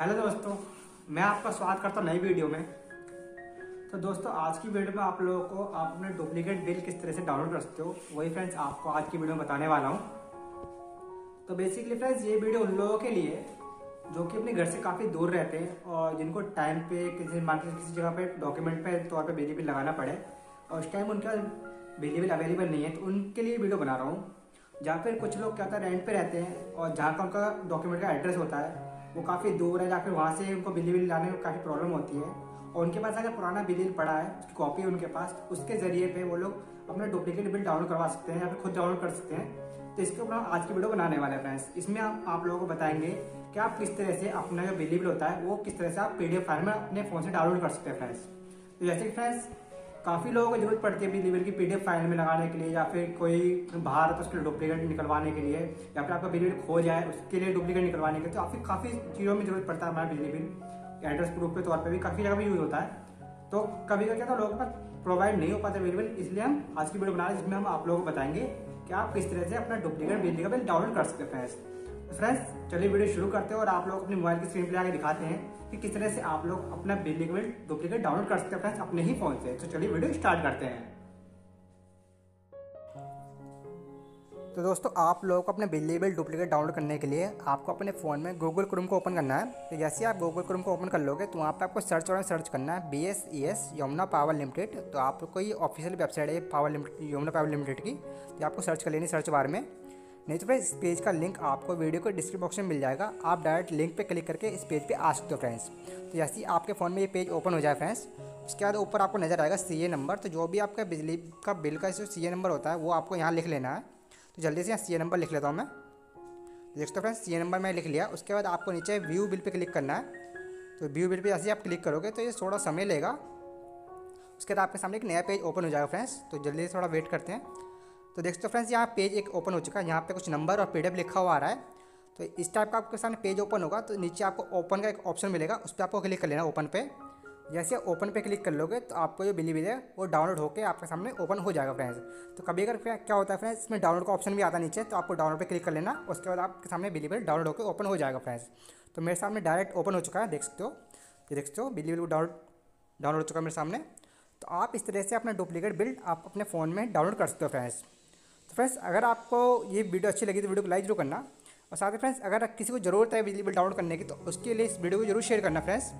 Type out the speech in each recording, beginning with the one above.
Hello दोस्तों, मैं आपका स्वागत करता हूँ नई वीडियो में। तो दोस्तों, आज की वीडियो में आप लोगों को आप अपने डुप्लीकेट बिल किस तरह से डाउनलोड कर सकते हो, वही फ्रेंड्स आपको आज की वीडियो में बताने वाला हूँ। तो बेसिकली फ्रेंड्स ये वीडियो उन लोगों के लिए जो कि अपने घर से काफ़ी दूर रहते हैं और जिनको टाइम पे किसी मान के किसी जगह पे डॉक्यूमेंट पे तौर पे बिजली बिल लगाना पड़े, और उस टाइम उनका बिजली बिल अवेलेबल नहीं है तो उनके लिए वीडियो बना रहा हूँ। जहाँ फिर कुछ लोग क्या होता है रेंट पे रहते हैं और जहाँ का उनका डॉक्यूमेंट का एड्रेस होता है, वो काफ़ी दूर है फिर वहाँ से उनको बिजली बिल लाने में काफ़ी प्रॉब्लम होती है। और उनके पास अगर पुराना बिल पड़ा है, उसकी कॉपी है उनके पास, उसके ज़रिए पे वो लोग अपना डुप्लीकेट बिल डाउनलोड करवा सकते हैं या फिर खुद डाउनलोड कर सकते हैं। तो इसके ऊपर हम आज की वीडियो बनाने वाले हैं फ्रेंड्स इसमें हम, आप लोगों को बताएँगे कि आप किस तरह से अपना जो बिजली बिल होता है, वो किस तरह से आप पीडीएफ फ़ाइल में अपने फ़ोन से डाउनलोड कर सकते हैं फ्रेंड्स तो जैसे कि फ्रेंड्स काफ़ी लोगों को ज़रूरत पड़ती है बिजली बिल की पीडीएफ फ़ाइल में लगाने के लिए या फिर कोई बाहर तो उसके डुप्लीकेट निकलवाने के लिए या फिर आपका बिजली बिल खो जाए, उसके लिए डुप्लीकेट निकलवाने के लिए तो काफ़ी काफ़ी चीज़ों में ज़रूरत पड़ता है हमारा बिजली बिल। एड्रेस प्रूफ के तौर पर भी काफ़ी जगह भी यूज़ होता है। तो कभी कभी क्या लोगों के प्रोवाइड नहीं हो पाता बिजली बिल, इसलिए हम आज की वीडियो बना रहे हैं, जिसमें हम आप लोगों को बताएँगे कि आप किस तरह से अपना डुप्लीकेट बिजली का बिल डाउनलोड कर सकते हैं। फ्रेंड्स तो फ्रेंड्स, चलिए वीडियो शुरू करते हैं और आप लोग अपने मोबाइल की स्क्रीन पर आगे दिखाते हैं कि किस तरह से आप लोग अपना बिजली बिल डुप्लीकेट डाउनलोड कर सकते हैं फ्रेंड्स, अपने ही फ़ोन से। तो चलिए वीडियो स्टार्ट करते हैं। तो दोस्तों, आप लोगों को अपने बिजली बिल डुप्लीकेट डाउनलोड करने के लिए आपको अपने फ़ोन में गूगल क्रोम को ओपन करना है। तो जैसे आप गूगल क्रोम को ओपन कर लोगे तो वहाँ पे आपको सर्च और सर्च करना है B S E S Yamuna power limited तो आपको ये ऑफिशियल वेबसाइट है power limited Yamuna power limited की। तो आपको सर्च कर लेनी सर्च बार में। नहीं तो फ्रेंड्स, इस पेज का लिंक आपको वीडियो को डिस्क्रिप्शन बॉक्स में मिल जाएगा। आप डायरेक्ट लिंक पे क्लिक करके इस पेज पे आ सकते हो फ्रेंड्स। तो जैसे ही आपके फ़ोन में ये पेज ओपन हो जाए फ्रेंड्स, उसके बाद ऊपर आपको नज़र आएगा सी ए नंबर। तो जो भी आपका बिजली का बिल का जो सी नंबर होता है, वो आपको यहाँ लिख लेना है। तो जल्दी से यहाँ सी नंबर लिख लेता हूँ मैं। देख सकते फ्रेंड्स सी ए नंबर मैं लिख लिया। उसके बाद आपको नीचे व्यू बिल पर क्लिक करना है। तो व्यू बिल पर जैसे आप क्लिक करोगे तो ये थोड़ा समय लेगा। उसके बाद आपके सामने एक नया पेज ओपन हो जाएगा फ्रेंड्स। तो जल्दी से थोड़ा वेट करते हैं। तो देखते हो फ्रेंड्स यहाँ पेज एक ओपन हो चुका है। यहाँ पे कुछ नंबर और पीडीएफ लिखा हुआ आ रहा है। तो इस टाइप का आपके सामने पेज ओपन होगा तो नीचे आपको ओपन का एक ऑप्शन मिलेगा। उस पर आपको क्लिक कर लेना ओपन पे। जैसे ओपन पे क्लिक कर लोगे तो आपको जो बिली बिल है, वो डाउनलोड होकर आपके सामने ओपन हो जाएगा फ्रेंड्स तो कभी अगर क्या होता है फ्रेंड्स इसमें डाउनलोड का ऑप्शन भी आता नीचे तो आपको डाउनलोड पे क्लिक कर लेना। उसके बाद आपके सामने बिली बिल डाउनलोड होकर ओपन हो जाएगा फ्रेंड्स तो मेरे सामने डायरेक्ट ओपन हो चुका है, देख सकते हो। ये देख सकते हो बिली बिल डाउनलोड डाउनलोड हो चुका है मेरे सामने। तो आप इस तरह से अपना डुप्लीकेट बिल आप अपने फ़ोन में डाउनलोड कर सकते हो फ्रेंड्स फ्रेंड्स अगर आपको ये वीडियो अच्छी लगी तो वीडियो को लाइक ज़रूर करना। और साथ ही फ्रेंड्स अगर किसी को ज़रूरत है बिजली बिल डाउनलोड करने की तो उसके लिए इस वीडियो को ज़रूर शेयर करना फ्रेंड्स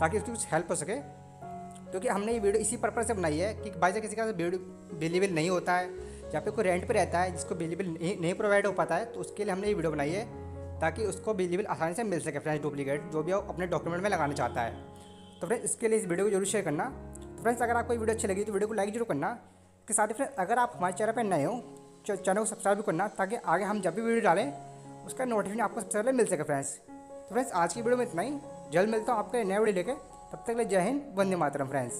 ताकि उसकी कुछ हेल्प हो सके। क्योंकि तो हमने ये वीडियो इसी पर्पज़ से बनाई है कि बाई किसी का बिजली बिल नहीं होता है या फिर कोई रेंट पर रहता है जिसको बिजली बिल नहीं, प्रोवाइड हो पाता है तो उसके लिए हमने ये वीडियो बनाई है ताकि उसको बिजली बिल आसानी से मिल सके फ्रेंड्स डुप्लीकेट जो भी अपने डॉक्यूमेंट में लगाना चाहता है। तो फ्रेंड्स इसके लिए इस वीडियो को ज़रूर शेयर करना। तो फ्रेंड्स अगर आपको वीडियो अच्छी लगी तो वीडियो को लाइक ज़रूर करना। के साथ ही फ्रेंड्स अगर आप हमारे चैनल पर नए हो चैनल को सब्सक्राइब भी करना ताकि आगे हम जब भी वीडियो डालें, उसका नोटिफिकेशन आपको सबसे पहले मिल सके फ्रेंड्स तो फ्रेंड्स आज की वीडियो में इतना ही। जल्द मिलता हूँ आपके नए वीडियो लेके। तब तक ले जय हिंद, वंदे मातरम फ्रेंड्स